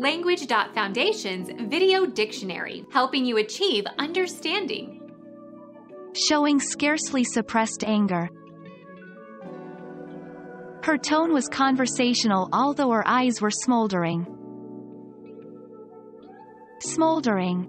Language.Foundation's Video Dictionary, helping you achieve understanding. Showing scarcely suppressed anger. Her tone was conversational although her eyes were smoldering. Smoldering.